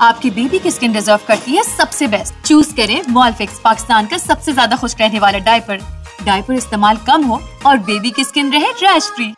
आपकी बेबी की skin deserve करती है सबसे बेस्ट चूज़ करें वॉलफिक्स पाकिस्तान का सबसे ज़्यादा खुश रहने वाला डायपर डायपर इस्तेमाल कम हो और बेबी की स्किन रहे रैश फ्री